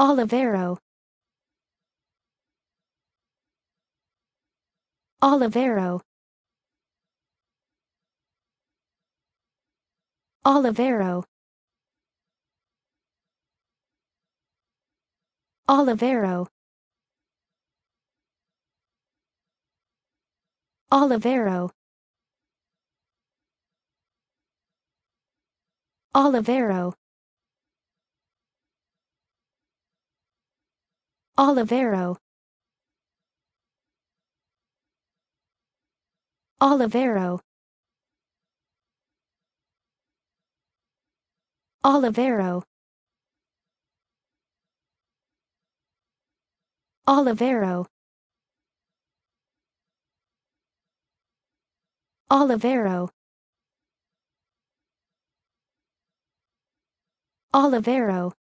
Olivero. Olivero. Olivero. Olivero. Olivero. Olivero Olivero. Olivero. Olivero. Olivero. Olivero. Olivero